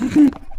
Mm-hmm.